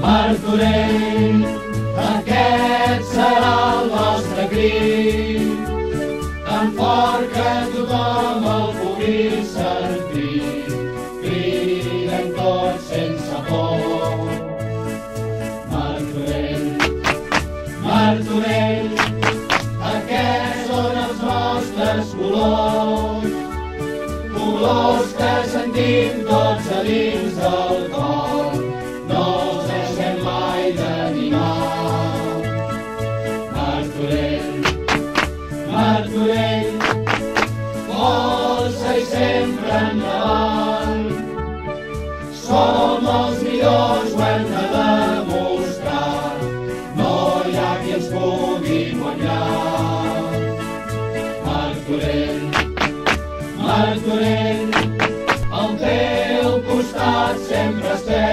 Martorell, aquest serà el nostre crit, tan fort que tothom el pugui sentir. Cridem tots sense por. Martorell, Martorell, aquests són els nostres colors, colors que sentim tots a dins del cor, sempre endavant. Som els millors, ho hem de demostrar, no hi ha qui ens pugui guanyar. Martorell, Martorell, al teu costat sempre estem